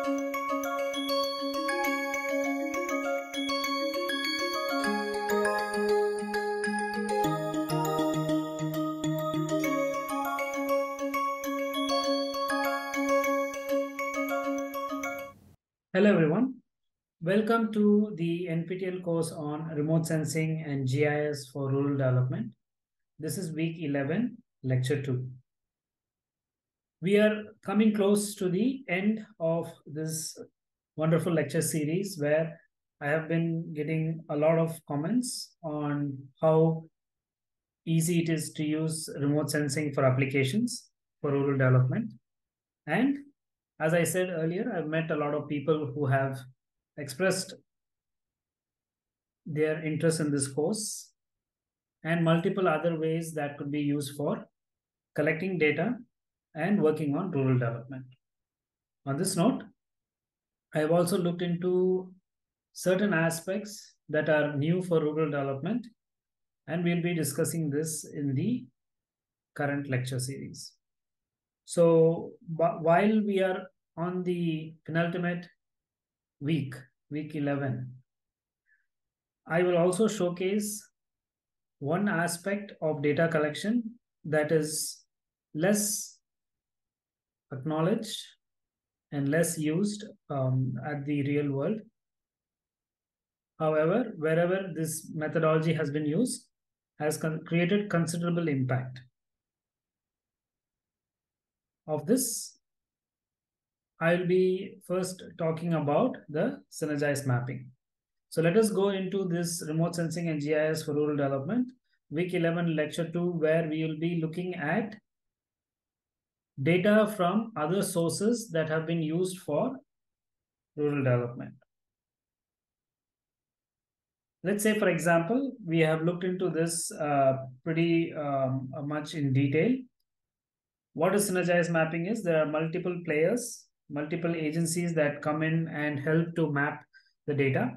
Hello everyone. Welcome to the NPTEL course on remote sensing and GIS for rural development. This is week 11, lecture 2. We are coming close to the end of this wonderful lecture series where I have been getting a lot of comments on how easy it is to use remote sensing for applications for rural development. And as I said earlier, I've met a lot of people who have expressed their interest in this course and multiple other ways that could be used for collecting data and working on rural development. On this note, I have also looked into certain aspects that are new for rural development, and we'll be discussing this in the current lecture series. So while we are on the penultimate week, week 11, I will also showcase one aspect of data collection that is less acknowledged and less used um, at the real world. However, wherever this methodology has been used, has con created considerable impact of this, I'll be first talking about the synergized mapping. So let us go into this remote sensing and GIS for rural development, week 11, lecture 2, where we will be looking at data from other sources that have been used for rural development. Let's say, for example, we have looked into this uh, pretty um, much in detail what a synergized mapping is there are multiple players multiple agencies that come in and help to map the data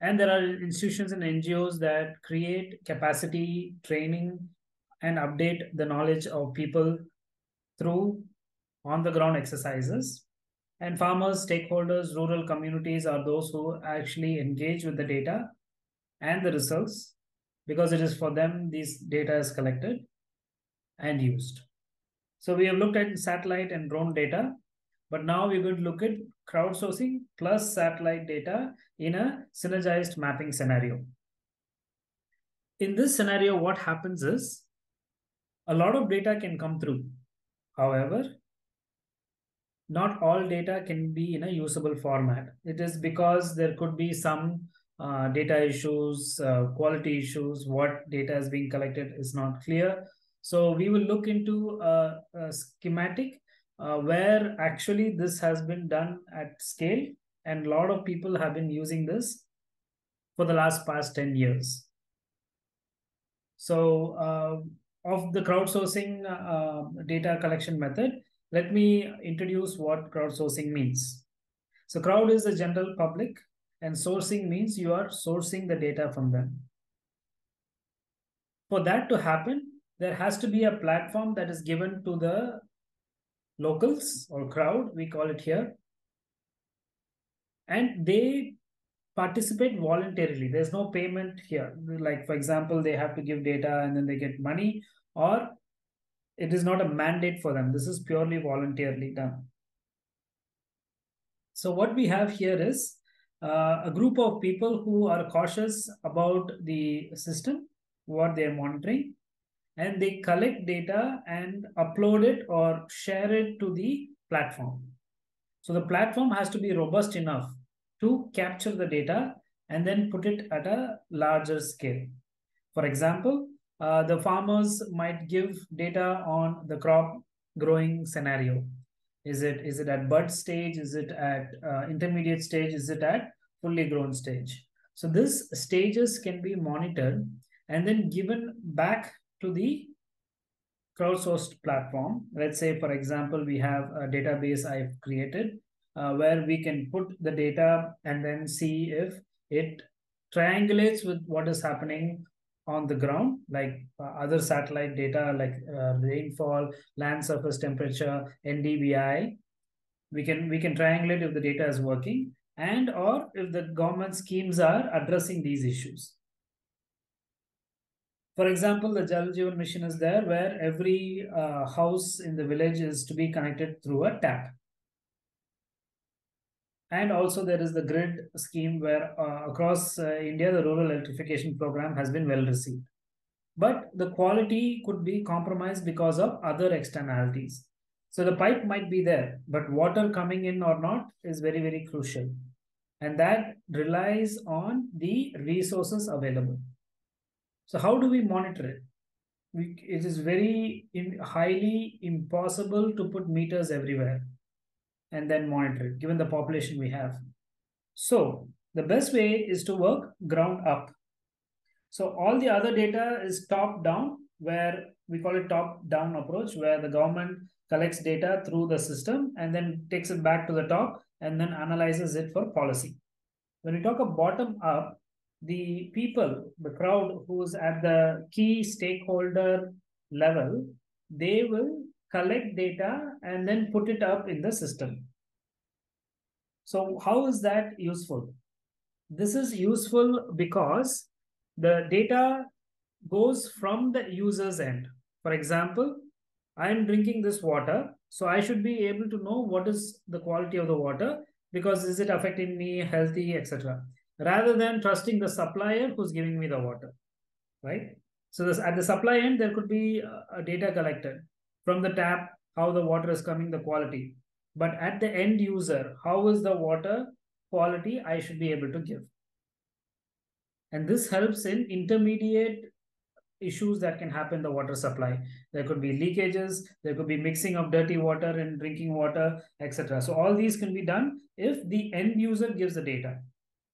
and there are institutions and ngos that create capacity training and update the knowledge of people through on the ground exercises and farmers stakeholders rural communities are those who actually engage with the data and the results because it is for them these data is collected and used. So we have looked at satellite and drone data, but now we're going to look at crowdsourcing plus satellite data in a synergized mapping scenario. In this scenario, what happens is a lot of data can come through. However, not all data can be in a usable format. It is because there could be some uh, data issues, uh, quality issues, what data is being collected is not clear. So we will look into a, a schematic uh, where actually this has been done at scale and a lot of people have been using this for the last past 10 years. So uh, of the crowdsourcing uh, data collection method, let me introduce what crowdsourcing means. So crowd is the general public and sourcing means you are sourcing the data from them. For that to happen, there has to be a platform that is given to the locals or crowd, we call it here. And they participate voluntarily. There's no payment here. Like, for example, they have to give data and then they get money, or it is not a mandate for them. This is purely voluntarily done. So, what we have here is uh, a group of people who are cautious about the system, what they are monitoring, and they collect data and upload it or share it to the platform. So the platform has to be robust enough to capture the data and then put it at a larger scale. For example, uh, the farmers might give data on the crop growing scenario. Is it is it at bud stage? Is it at uh, intermediate stage? Is it at fully grown stage? So this stages can be monitored and then given back to the crowdsourced platform. Let's say, for example, we have a database I've created uh, where we can put the data and then see if it triangulates with what is happening on the ground, like uh, other satellite data like uh, rainfall, land surface temperature, NDVI. We can we can triangulate if the data is working and or if the government schemes are addressing these issues. For example, the Jal Jeevan mission is there where every uh, house in the village is to be connected through a tap. And also there is the grid scheme where uh, across uh, India, the rural electrification program has been well received. But the quality could be compromised because of other externalities. So the pipe might be there, but water coming in or not is very, very crucial. And that relies on the resources available. So how do we monitor it? We, it is very in, highly impossible to put meters everywhere and then monitor it, given the population we have. So the best way is to work ground up. So all the other data is top down, where we call it top down approach, where the government collects data through the system and then takes it back to the top and then analyzes it for policy. When we talk of bottom up, the people, the crowd who's at the key stakeholder level, they will collect data and then put it up in the system. So how is that useful? This is useful because the data goes from the user's end. For example, I am drinking this water, so I should be able to know what is the quality of the water because is it affecting me, healthy, etc. Rather than trusting the supplier who's giving me the water, right? So this, at the supply end, there could be a data collected from the tap, how the water is coming, the quality. But at the end user, how is the water quality I should be able to give? And this helps in intermediate issues that can happen in the water supply. There could be leakages, there could be mixing of dirty water and drinking water, etc. So all these can be done if the end user gives the data.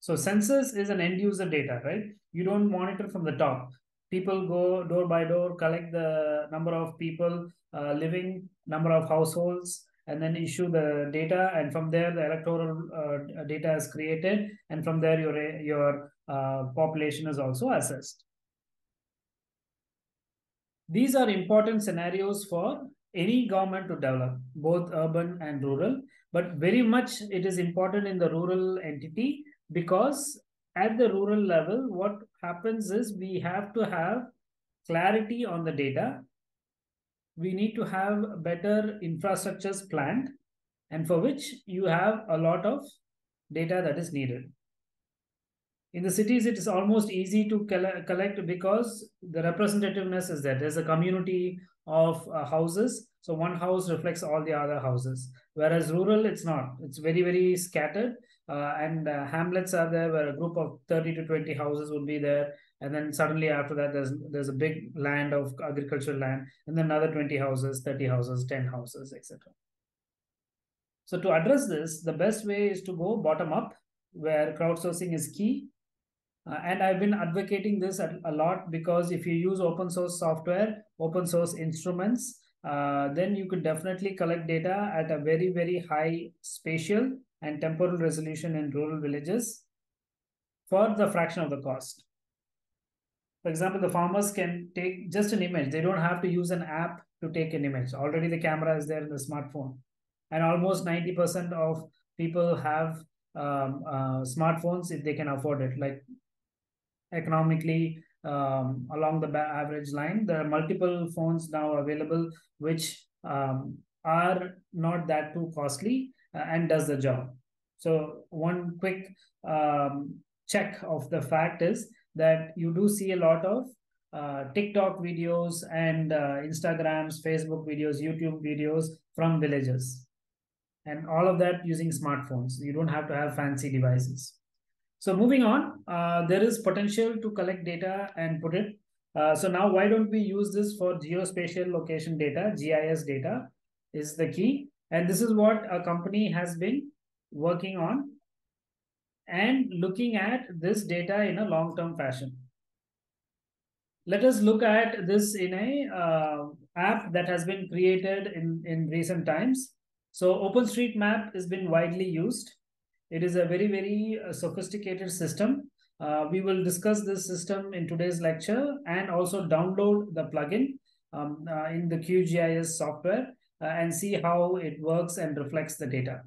So census is an end user data, right? You don't monitor from the top. People go door by door, collect the number of people uh, living, number of households, and then issue the data. And from there, the electoral uh, data is created. And from there, your, your uh, population is also assessed. These are important scenarios for any government to develop, both urban and rural. But very much it is important in the rural entity because at the rural level, what happens is we have to have clarity on the data. We need to have better infrastructures planned, and for which you have a lot of data that is needed. In the cities, it is almost easy to collect because the representativeness is there. There's a community of uh, houses. So one house reflects all the other houses. Whereas rural, it's not. It's very, very scattered. Uh, and uh, hamlets are there where a group of 30 to 20 houses would be there. And then suddenly after that, there's there's a big land of agricultural land. And then another 20 houses, 30 houses, 10 houses, etc. So to address this, the best way is to go bottom up, where crowdsourcing is key uh, and I've been advocating this a, a, lot because if you use open source software, open source instruments, uh, then you could definitely collect data at a very, very high spatial and temporal resolution in rural villages for the fraction of the cost. For example, the farmers can take just an image. They don't have to use an app to take an image. Already the camera is there in the smartphone. And almost 90% of people have um, uh, smartphones if they can afford it. Like economically um, along the average line. There are multiple phones now available which um, are not that too costly and does the job. So one quick um, check of the fact is that you do see a lot of uh, TikTok videos and uh, Instagrams, Facebook videos, YouTube videos from villages. And all of that using smartphones. You don't have to have fancy devices. So moving on, uh, there is potential to collect data and put it. Uh, so now why don't we use this for geospatial location data, GIS data is the key. And this is what a company has been working on and looking at this data in a long-term fashion. Let us look at this in a uh, app that has been created in, in recent times. So OpenStreetMap has been widely used it is a very, very uh, sophisticated system. Uh, we will discuss this system in today's lecture and also download the plugin um, uh, in the QGIS software. Uh, and see how it works and reflects the data.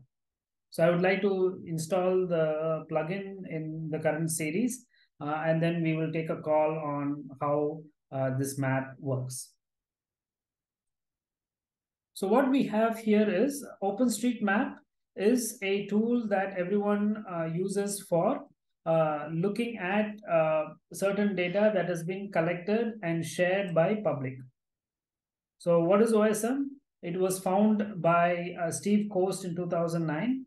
So I would like to install the plugin in the current series, uh, and then we will take a call on how uh, this map works. So what we have here is OpenStreetMap is a tool that everyone uh, uses for uh, looking at uh, certain data that has been collected and shared by public. So what is OSM? It was found by uh, Steve Coast in 2009.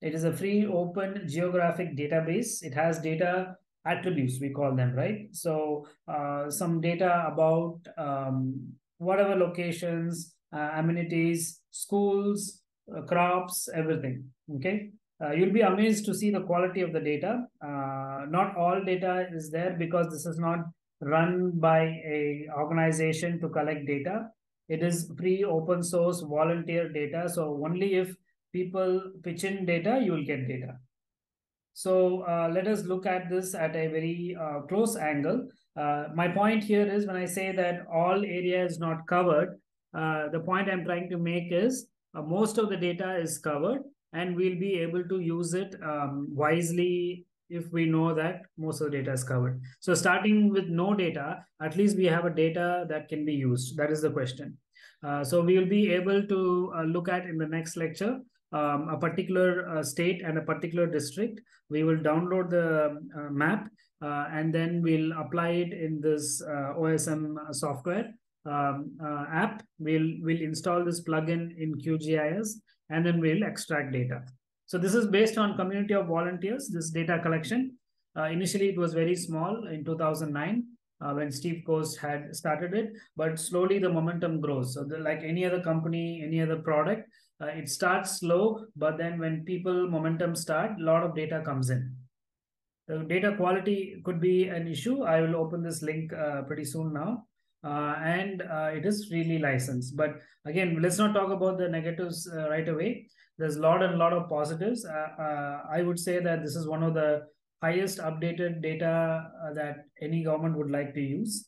It is a free open geographic database. It has data attributes, we call them, right? So uh, some data about um, whatever locations, uh, amenities, schools, uh, crops, everything, okay? Uh, you'll be amazed to see the quality of the data. Uh, not all data is there because this is not run by a organization to collect data. It is free open source volunteer data. So only if people pitch in data, you will get data. So uh, let us look at this at a very uh, close angle. Uh, my point here is when I say that all area is not covered, uh, the point I'm trying to make is uh, most of the data is covered and we'll be able to use it um, wisely if we know that most of the data is covered. So starting with no data, at least we have a data that can be used. That is the question. Uh, so we will be able to uh, look at in the next lecture um, a particular uh, state and a particular district. We will download the uh, map uh, and then we'll apply it in this uh, OSM software um, app. We'll, we'll install this plugin in QGIS and then we'll extract data. So this is based on community of volunteers, this data collection. Uh, initially, it was very small in 2009 uh, when Steve Coast had started it, but slowly the momentum grows. So the, like any other company, any other product, uh, it starts slow, but then when people momentum start, a lot of data comes in. The data quality could be an issue. I will open this link uh, pretty soon now. Uh, and uh, it is freely licensed. But again, let's not talk about the negatives uh, right away. There's a lot and lot of positives. Uh, uh, I would say that this is one of the highest updated data uh, that any government would like to use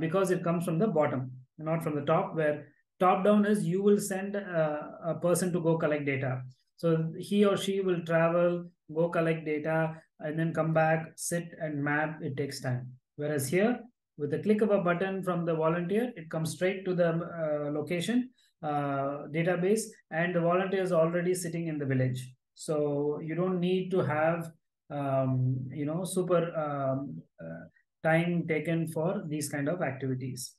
because it comes from the bottom, not from the top, where top down is you will send a person to go collect data. So he or she will travel, go collect data, and then come back, sit and map. It takes time. Whereas here, with the click of a button from the volunteer, it comes straight to the uh, location uh, database and the volunteer is already sitting in the village. So you don't need to have, um, you know, super um, uh, time taken for these kind of activities.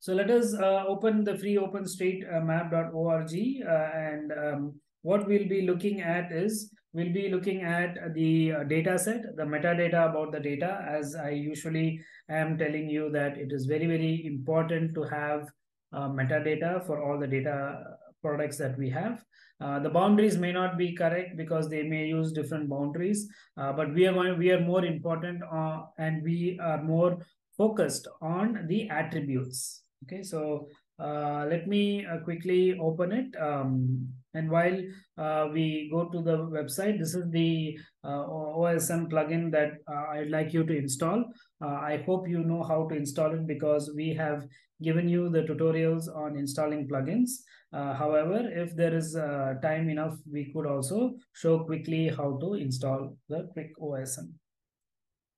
So let us uh, open the free OpenStreetMap.org uh, and um, what we'll be looking at is we'll be looking at the uh, data set, the metadata about the data, as I usually am telling you that it is very, very important to have uh, metadata for all the data products that we have. Uh, the boundaries may not be correct because they may use different boundaries, uh, but we are going, we are more important uh, and we are more focused on the attributes. Okay, so uh, let me uh, quickly open it. Um, and while uh, we go to the website, this is the uh, OSM plugin that uh, I'd like you to install. I hope you know how to install it because we have given you the tutorials on installing plugins. however, if there is time enough, we could also show quickly how to install the quick OSM.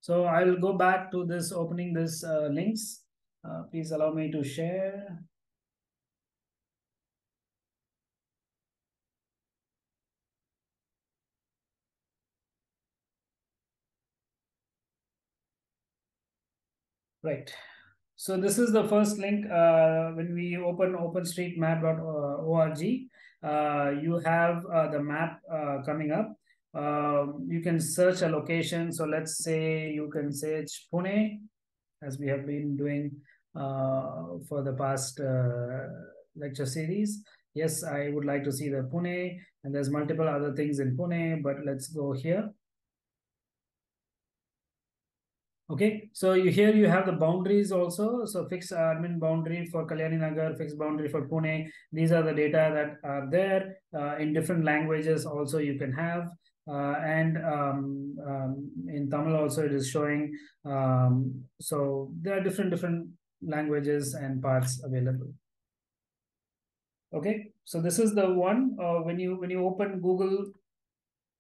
So I'll go back to this opening this links. please allow me to share. Right. So this is the first link uh, when we open openstreetmap.org. Uh, you have uh, the map uh, coming up. Um, you can search a location. So let's say you can search Pune, as we have been doing uh, for the past uh, lecture series. Yes, I would like to see the Pune, and there's multiple other things in Pune, but let's go here. Okay, so you, here you have the boundaries also. So fixed admin boundary for Kalyani Nagar, fixed boundary for Pune. These are the data that are there uh, in different languages. Also, you can have. Uh, and um, um, in Tamil also it is showing. Um, so there are different different languages and parts available. Okay, so this is the one uh, when you when you open Google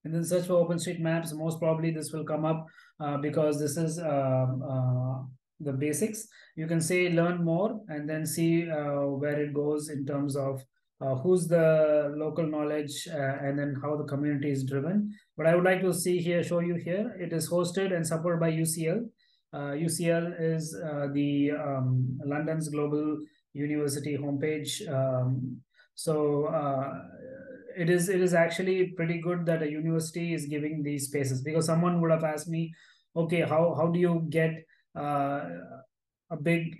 and then search for OpenStreetMaps, most probably this will come up uh, because this is um, uh, the basics. You can say learn more and then see uh, where it goes in terms of uh, who's the local knowledge uh, and then how the community is driven. But I would like to see here, show you here, it is hosted and supported by UCL. UCL is the um, London's global university homepage. Um, so uh, it is it is actually pretty good that a university is giving these spaces because someone would have asked me, okay, how how do you get uh, a big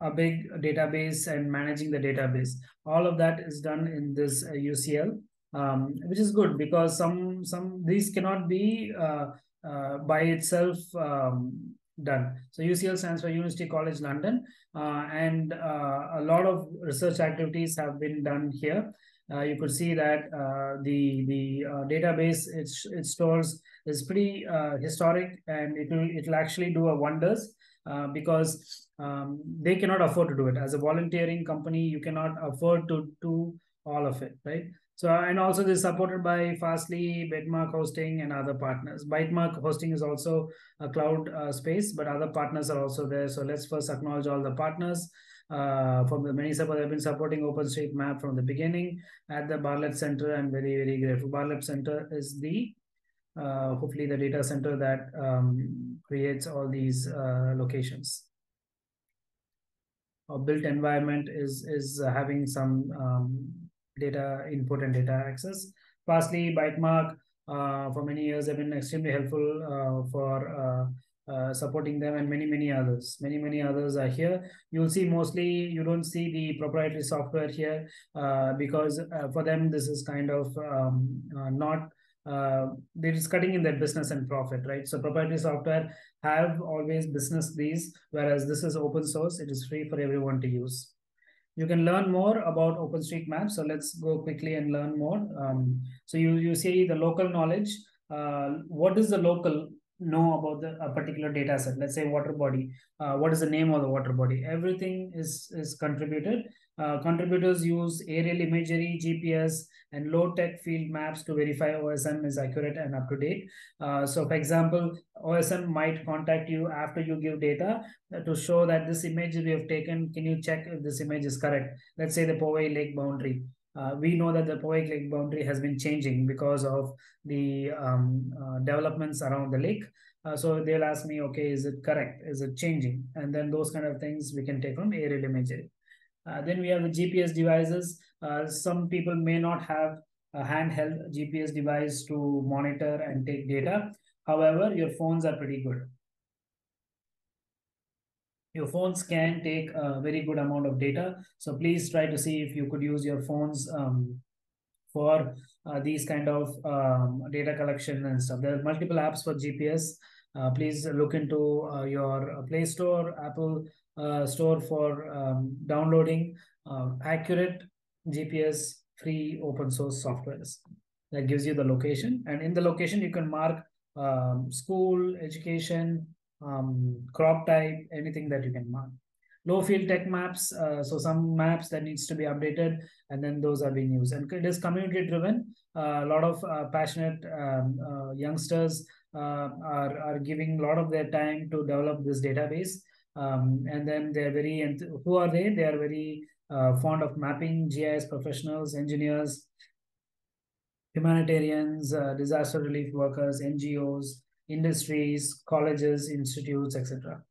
a big database and managing the database? All of that is done in this uh, UCL, um, which is good because some some these cannot be uh, uh, by itself um, done. So UCL stands for University College London, uh, and uh, a lot of research activities have been done here. Uh, you could see that uh, the the uh, database it, it stores is pretty uh, historic and it will it will actually do a wonders because um, they cannot afford to do it as a volunteering company you cannot afford to do all of it right so, and also this is supported by Fastly, Bytemark Hosting, and other partners. Bytemark Hosting is also a cloud uh, space, but other partners are also there. So let's first acknowledge all the partners. Uh, from the many support, they've been supporting OpenStreetMap from the beginning at the Bartlett Center. I'm very, very grateful. Bartlett Center is the uh, hopefully the data center that um, creates all these uh, locations. Our built environment is is having some um, data input and data access. Fastly, Bytemark, uh, for many years have been extremely helpful uh, for uh, uh, supporting them and many, many others. Many, many others are here. You'll see mostly, you don't see the proprietary software here uh, because uh, for them, this is kind of um, not uh, they're just cutting in their business and profit, right? So proprietary software have always business these, whereas this is open source. It is free for everyone to use. You can learn more about OpenStreetMap. So let's go quickly and learn more. Um, so you, you see the local knowledge. Uh, what does the local know about the, a particular data set? Let's say water body. Uh, what is the name of the water body? Everything is, is contributed. Uh, contributors use aerial imagery, GPS, and low-tech field maps to verify OSM is accurate and up to date. Uh, so, for example, OSM might contact you after you give data to show that this image we have taken, can you check if this image is correct? Let's say the Powai Lake boundary. Uh, we know that the Powai Lake boundary has been changing because of the um, uh, developments around the lake. Uh, so they'll ask me, okay, is it correct? Is it changing? And then those kind of things we can take from aerial imagery. Uh, then we have the GPS devices. Uh, some people may not have a handheld GPS device to monitor and take data. However, your phones are pretty good. Your phones can take a very good amount of data. So please try to see if you could use your phones um, for uh, these kind of um, data collection and stuff. There are multiple apps for GPS. Uh, please look into uh, your Play Store, Apple uh, store for um, downloading uh, accurate GPS free open source softwares that gives you the location. And in the location, you can mark um, school, education, um, crop type, anything that you can mark. Low field tech maps, uh, so some maps that needs to be updated, and then those are being used. And it is community driven. Uh, a lot of uh, passionate um, uh, youngsters uh, are, are giving a lot of their time to develop this database. Um, and then they're very, who are they? They are very uh, fond of mapping, GIS professionals, engineers, humanitarians, disaster relief workers, NGOs, industries, colleges, institutes, etc.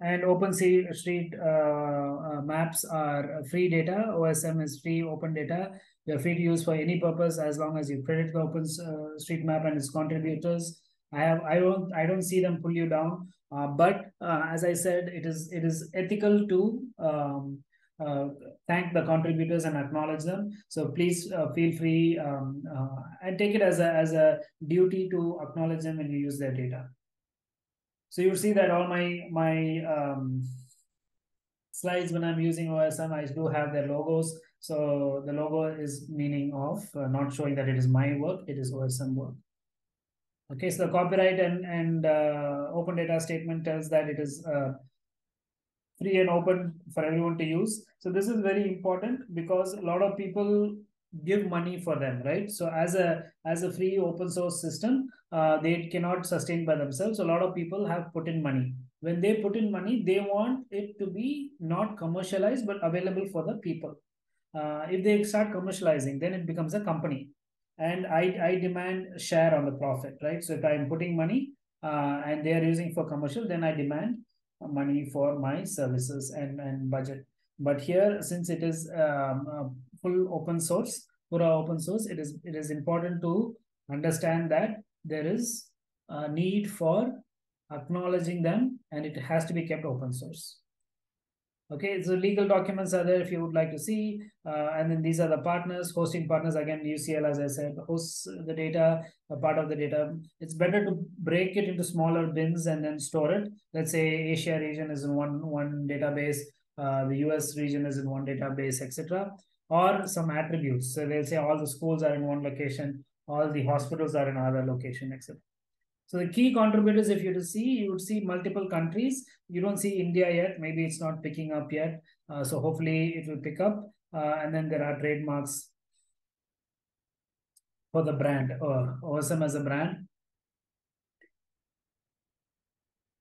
And Open Street uh, uh, maps are free data. OSM is free open data. They're free to use for any purpose as long as you credit the Open uh, Street Map and its contributors. I have I don't I don't see them pull you down uh, but uh, as I said, it is it is ethical to um, uh, thank the contributors and acknowledge them. So please uh, feel free um, uh, and take it as a as a duty to acknowledge them when you use their data. So you see that all my my um, slides when I'm using OSM, I do have their logos. So the logo is meaning of uh, not showing that it is my work; it is OSM work. Okay, so the copyright and, and uh, open data statement tells that it is free and open for everyone to use. So this is very important because a lot of people give money for them, right? So as a as a free open source system, uh, they cannot sustain by themselves. A lot of people have put in money. When they put in money, they want it to be not commercialized but available for the people. Uh, if they start commercializing, then it becomes a company, and I I demand share on the profit, right? So if I'm putting money uh, and they are using for commercial, then I demand money for my services and and budget. But here, since it is um, full open source, Pura open source, it is it is important to understand that there is a need for acknowledging them and it has to be kept open source. Okay, so legal documents are there if you would like to see. Uh, and then these are the partners, hosting partners. Again, UCL, as I said, hosts the data, a part of the data. It's better to break it into smaller bins and then store it. Let's say Asia region is in one, one database, uh, the US region is in one database, etc. Or some attributes. So they'll say all the schools are in one location, all the hospitals are in another location, etc. So the key contributors, if you to see, you would see multiple countries. You don't see India yet. Maybe it's not picking up yet. Uh, so hopefully it will pick up. Uh, and then there are trademarks for the brand. Uh, OSM as a brand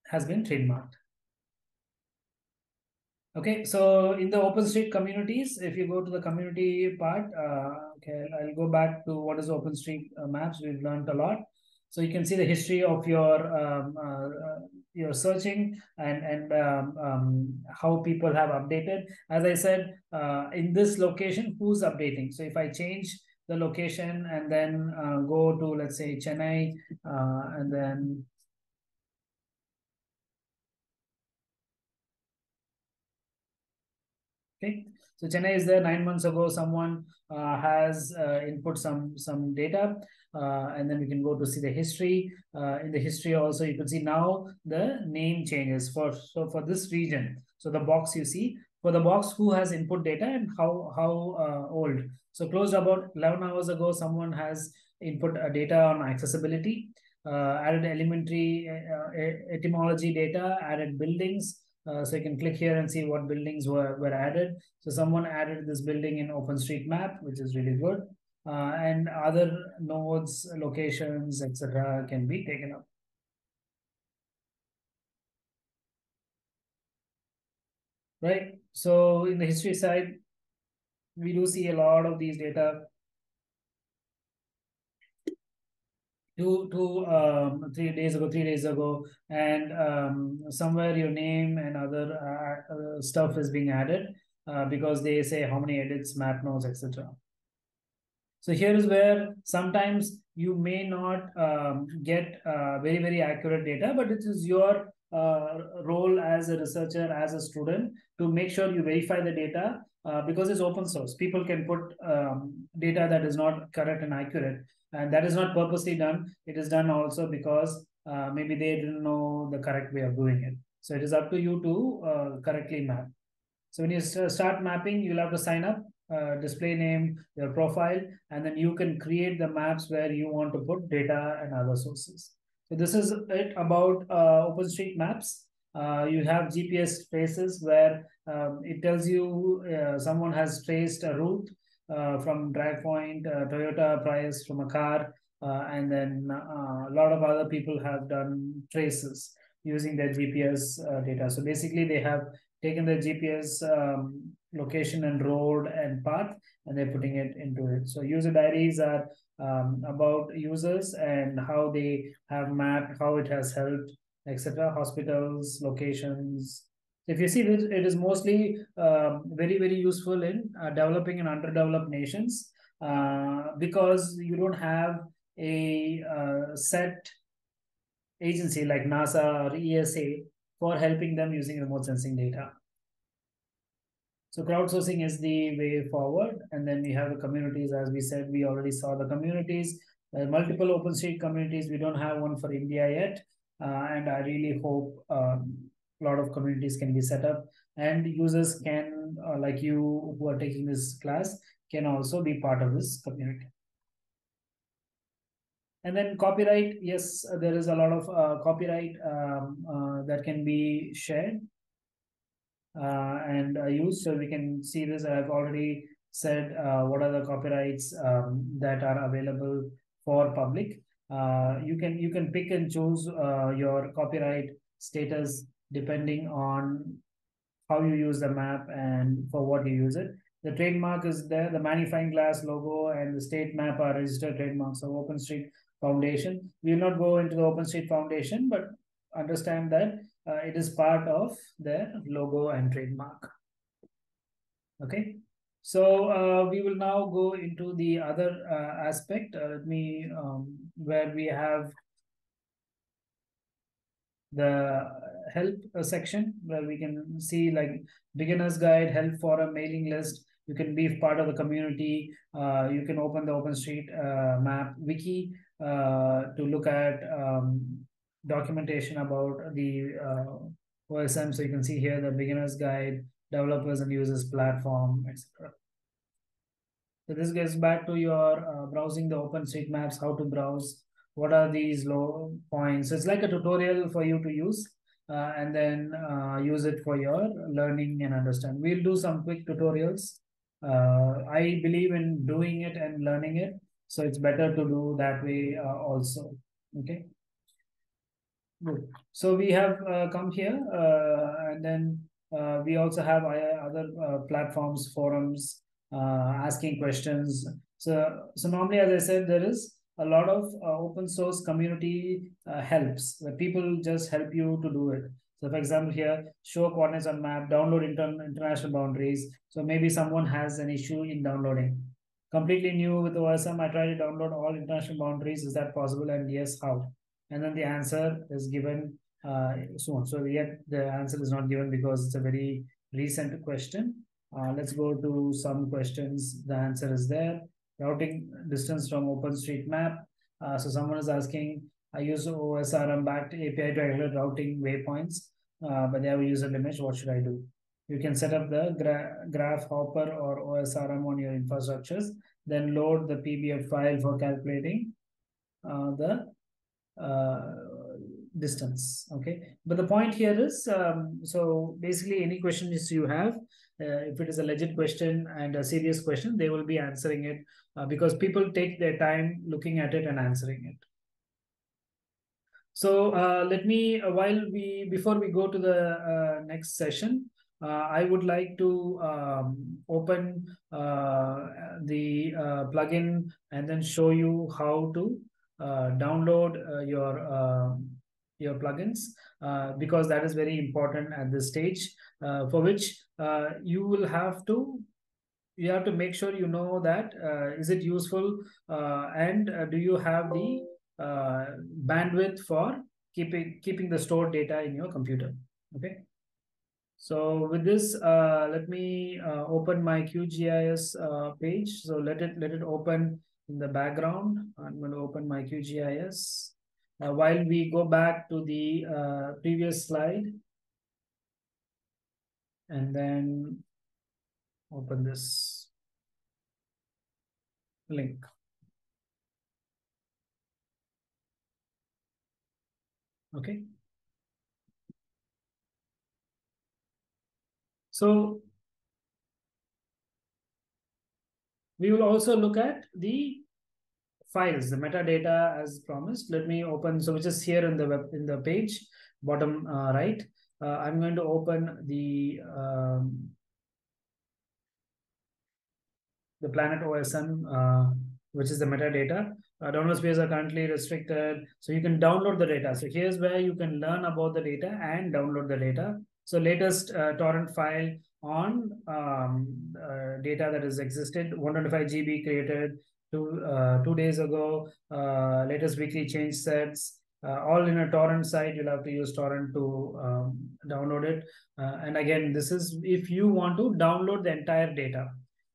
has been trademarked. Okay, so in the OpenStreet communities, if you go to the community part, uh, okay, I'll go back to what is OpenStreet uh, maps. We've learned a lot. So you can see the history of your um, uh, your searching and and um, um, how people have updated. As I said, uh, in this location, who's updating? So if I change the location and then uh, go to let's say Chennai uh, and then okay so Chennai is there nine months ago. Someone uh, has uh, input some some data, uh, and then we can go to see the history. Uh, in the history also, you can see now the name changes for so for this region. So the box you see for the box who has input data and how how uh, old. So closed about eleven hours ago, someone has input uh, data on accessibility, added elementary etymology data, added buildings. Uh, so you can click here and see what buildings were, were added. So someone added this building in OpenStreetMap, which is really good. Uh, and other nodes, locations, etc., can be taken up. Right. So in the history side, we do see a lot of these data two two um, three days ago three days ago and um, somewhere your name and other uh, uh, stuff is being added uh, because they say how many edits map nodes etc so here is where sometimes you may not um, get uh, very very accurate data but it is your uh, role as a researcher as a student to make sure you verify the data uh, because it's open source. People can put um, data that is not correct and accurate and that is not purposely done. It is done also because uh, maybe they didn't know the correct way of doing it. So it is up to you to uh, correctly map. So when you start mapping you'll have to sign up uh, display name your profile and then you can create the maps where you want to put data and other sources so this is it about uh, OpenStreetMaps. Uh, you have GPS traces where um, it tells you uh, someone has traced a route uh, from drag point, uh, Toyota price from a car, uh, and then a lot of other people have done traces using their GPS data. So basically, they have taken the GPS um, location and road and path, and they're putting it into it. So user diaries are um, about users and how they have mapped, how it has helped, etc. Hospitals, locations, if you see this, it is mostly uh, very, very useful in uh, developing and underdeveloped nations uh, because you don't have a uh, set agency like NASA or ESA for helping them using remote sensing data. So crowdsourcing is the way forward. And then we have the communities, as we said, we already saw the communities. Are multiple OpenStreet communities. We don't have one for India yet. Uh, and I really hope um, a lot of communities can be set up and users can uh, like you who are taking this class can also be part of this community and then copyright yes there is a lot of uh, copyright um, uh, that can be shared uh, and uh, use. So we can see this. I've already said uh, what are the copyrights um, that are available for public. Uh, you can you can pick and choose your copyright status depending on how you use the map and for what you use it. The trademark is there. The magnifying glass logo and the state map are registered trademarks of OpenStreet Foundation. We will not go into the OpenStreet Foundation, but understand that uh, it is part of their logo and trademark. Okay, so uh, we will now go into the other uh, aspect. Uh, let me um, where we have the help uh, section where we can see like beginners guide, help for a mailing list. You can be part of the community. Uh, you can open the OpenStreet map wiki to look at um, documentation about the uh, OSM. So you can see here the beginner's guide, developers and users platform, etc. So this gets back to your uh, browsing the OpenStreetMaps, how to browse, what are these low points. So it's like a tutorial for you to use uh, and then uh, use it for your learning and understand. We'll do some quick tutorials. Uh, I believe in doing it and learning it. So it's better to do that way uh, also. Okay. Good. So we have uh, come here, uh, and then uh, we also have uh, other uh, platforms, forums, uh, asking questions. So, so normally, as I said, there is a lot of open source community helps where people just help you to do it. So, for example, here show coordinates on map, download inter international boundaries. So maybe someone has an issue in downloading. Completely new with OSM, I try to download all international boundaries. Is that possible? And yes, how? and then the answer is given uh, soon. So yet the answer is not given because it's a very recent question. Uh, let's go to some questions. The answer is there. Routing distance from OpenStreetMap. Uh, so someone is asking, I use OSRM backed API to regulate routing waypoints, uh, but they have a user limit. What should I do? You can set up the gra GraphHopper or OSRM on your infrastructures, then load the PBF file for calculating uh, the uh, distance okay? But the point here is um, so basically any questions you have uh, if it is a legit question and a serious question they will be answering it uh, because people take their time looking at it and answering it. So uh, let me uh, while we before we go to the uh, next session I would like to um, open the plugin and then show you how to uh, download uh, your um, your plugins uh, because that is very important at this stage for which you will have to you have to make sure you know that is it useful and do you have the bandwidth for keeping keeping the stored data in your computer. Okay so with this, uh, let me uh, open my QGIS uh, page. So let it let it open in the background. I'm going to open my QGIS. While we go back to the uh, previous slide, and then open this link. Okay. So We will also look at the files, the metadata as promised. Let me open, so which is here in the web in the page, bottom uh, right. Uh, I'm going to open the um, the Planet OSM, uh, which is the metadata. Uh, download space are currently restricted, so you can download the data. So here's where you can learn about the data and download the data. So latest uh, torrent file on um, uh, data that has existed. 125 GB created two uh, two days ago. Uh, latest weekly change sets. Uh, all in a torrent site. You'll have to use torrent to um, download it. Uh, and again, this is if you want to download the entire data.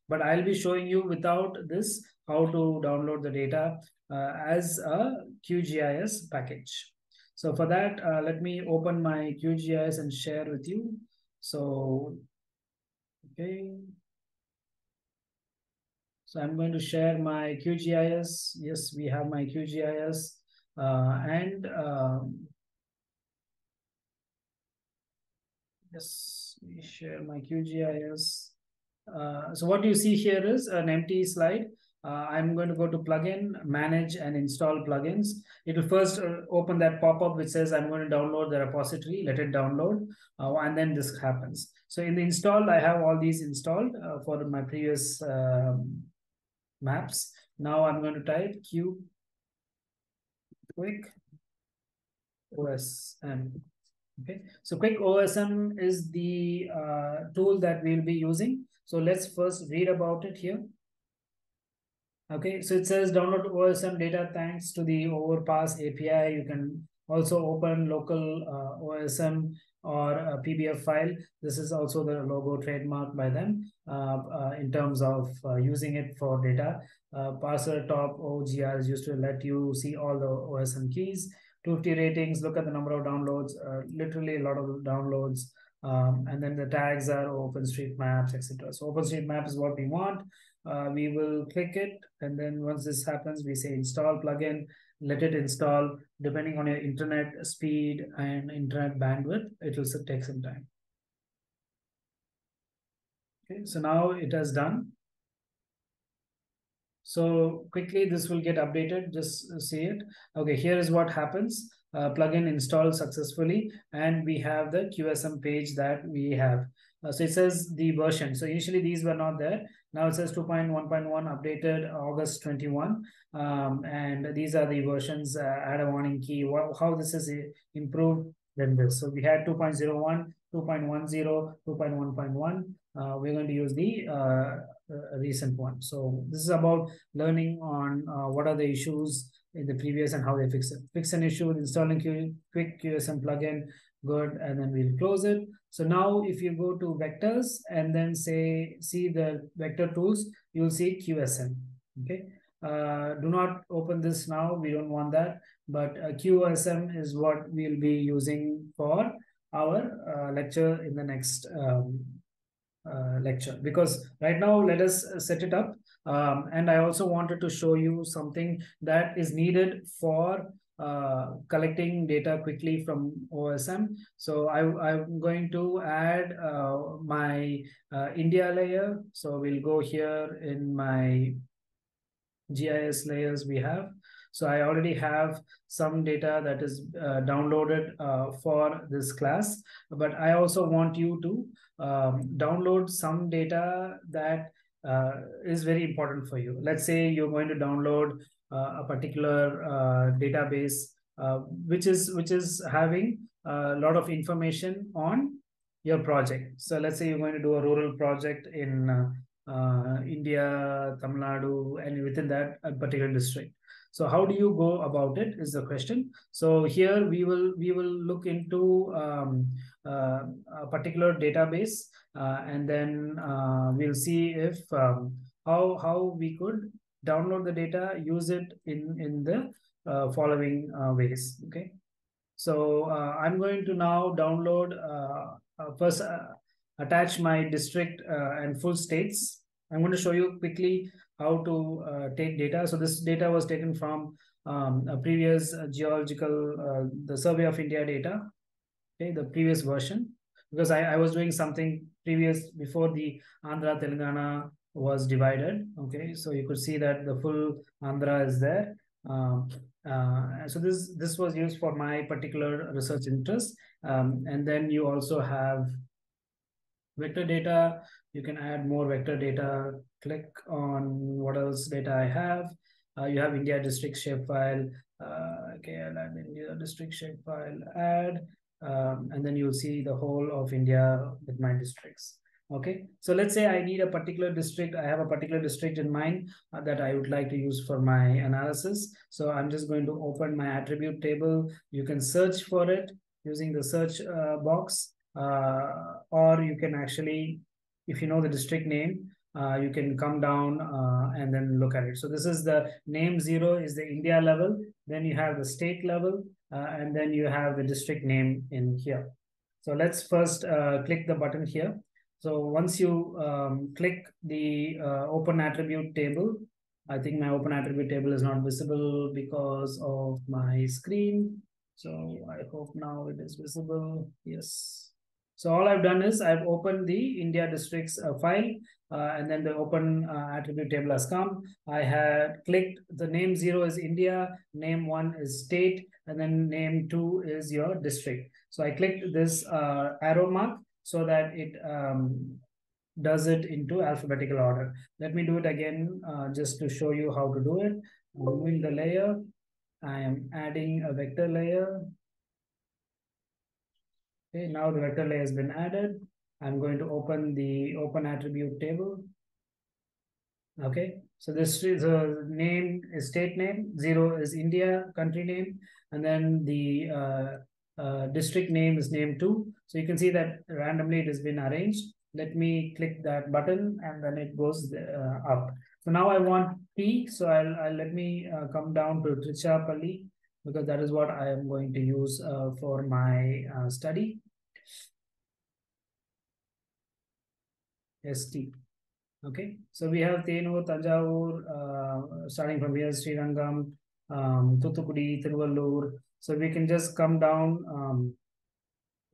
But I'll be showing you without this how to download the data as a QGIS package. So for that, let me open my QGIS and share with you. So Okay. So I'm going to share my QGIS. Yes, we have my QGIS. Uh, and um, yes, we share my QGIS. Uh, so what you see here is an empty slide. Uh, I'm going to go to plugin, manage and install plugins. It will first uh, open that pop-up which says I'm going to download the repository, let it download, uh, and then this happens. So in the install, I have all these installed uh, for my previous um, maps. Now I'm going to type Q quick OSM. Okay, so quick OSM is the uh, tool that we'll be using. So let's first read about it here. Okay, so it says download OSM data thanks to the Overpass API. You can also open local uh, OSM or a PBF file. This is also the logo trademark by them uh, uh, in terms of uh, using it for data. Uh, parser top OGR is used to let you see all the OSM keys. 250 ratings, look at the number of downloads, uh, literally a lot of downloads. Um, and then the tags are OpenStreetMaps, etc. So OpenStreetMap is what we want. Uh, we will click it. And then once this happens, we say install plugin, let it install. Depending on your internet speed and internet bandwidth, it will take some time. Okay, so now it has done. So quickly, this will get updated. Just see it. Okay, here is what happens. Uh, plugin installed successfully, and we have the QSM page that we have. Uh, so it says the version. So initially these were not there. Now it says 2.1.1 updated August 21. Um, and these are the versions, uh, add a warning key, how this is improved than this. So we had 2.01, 2.10, 2.1.1. Uh, we're going to use the uh, uh, recent one. So this is about learning on uh, what are the issues in the previous and how they fix it. Fix an issue with installing Q quick QSM plugin, good, and then we'll close it. So now if you go to vectors and then say, see the vector tools, you'll see QSM, okay? Uh, do not open this now, we don't want that, but uh, QSM is what we'll be using for our uh, lecture in the next um, uh, lecture because right now let us set it up um, and I also wanted to show you something that is needed for uh, collecting data quickly from OSM. So I, I'm going to add uh, my uh, India layer. So we'll go here in my GIS layers we have. So I already have some data that is uh, downloaded uh, for this class, but I also want you to um, download some data that uh, is very important for you. Let's say you're going to download a particular uh, database uh, which is which is having a lot of information on your project. So let's say you're going to do a rural project in uh, India, Tamil Nadu, and within that a particular district. So how do you go about it is the question. So here we will we will look into um, uh, a particular database uh, and then uh, we'll see if um, how how we could download the data, use it in in the uh, following uh, ways. Okay, so uh, I'm going to now download first attach my district and full states. I'm going to show you quickly how to uh, take data. So this data was taken from um, a previous uh, geological, uh, the Survey of India data, okay, the previous version, because I, I was doing something previous before the Andhra Telangana was divided. Okay, so you could see that the full Andhra is there. Um, uh, so this this was used for my particular research interest. Um, and then you also have vector data. You can add more vector data click on what else data I have. Uh, you have India district shapefile. Uh, okay, I'll add India district shapefile, add, um, and then you'll see the whole of India with my districts. Okay, so let's say I need a particular district. I have a particular district in mind uh, that I would like to use for my analysis. So I'm just going to open my attribute table. You can search for it using the search uh, box, uh, or you can actually, if you know the district name, uh, you can come down uh, and then look at it. So this is the name zero is the India level. Then you have the state level, uh, and then you have the district name in here. So let's first click the button here. So once you um, click the uh, open attribute table, I think my open attribute table is not visible because of my screen. So I hope now it is visible. Yes. So all I've done is I've opened the India districts uh, file uh, and then the open uh, attribute table has come. I had clicked the name zero is India, name one is state, and then name two is your district. So I clicked this uh, arrow mark so that it um, does it into alphabetical order. Let me do it again uh, just to show you how to do it. Moving the layer. I am adding a vector layer. Okay, now the vector layer has been added. I'm going to open the open attribute table. Okay, so this is the name is state name, zero is India country name, and then the uh, uh, district name is name two. So you can see that randomly it has been arranged. Let me click that button and then it goes uh, up. So now I want P. So I'll, I'll let me uh, come down to Trichapalli because that is what I am going to use uh, for my uh, study. ST. Okay, so we have Thenur, Tanjavur, uh, starting from here, Srirangam, um, Thuthukudi, Tiruvallur. So we can just come down um,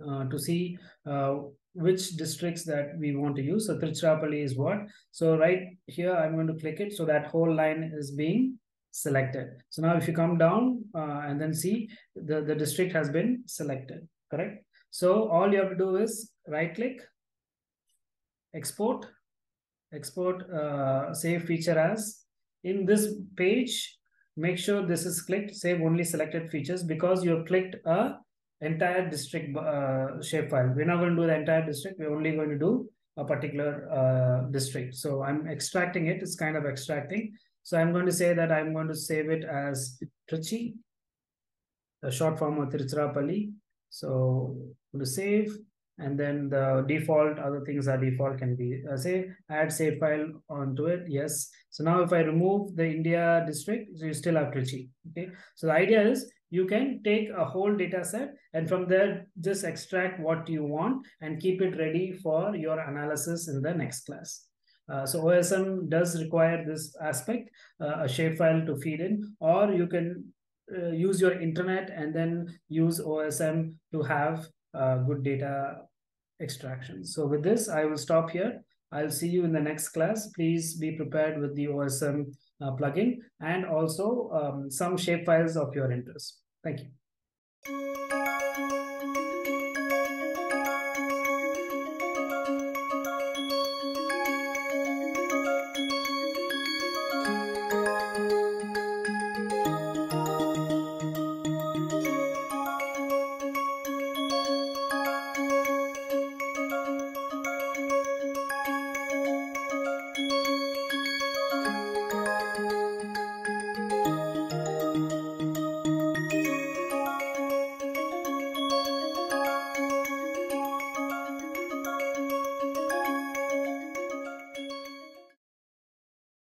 uh, to see uh, which districts that we want to use. So Tiruchirappalli is what? So right here, I'm going to click it. So that whole line is being selected. So now if you come down uh, and then see the, the district has been selected, correct? So all you have to do is right click, export, export uh, save feature as. In this page, make sure this is clicked, save only selected features because you have clicked a entire district uh, shapefile. We're not going to do the entire district. We're only going to do a particular uh, district. So I'm extracting it. It's kind of extracting. So I'm going to say that I'm going to save it as Trichy, the short form of Tiruchirappalli. So to save and then the default other things are default can be uh, say add save file onto it yes so now if i remove the india district so you still have trichy okay so the idea is you can take a whole data set and from there just extract what you want and keep it ready for your analysis in the next class uh, so OSM does require this aspect, uh, a shapefile to feed in, or you can uh, use your internet and then use OSM to have uh, good data extraction. So with this, I will stop here. I'll see you in the next class. Please be prepared with the OSM uh, plugin and also um, some shapefiles of your interest. Thank you.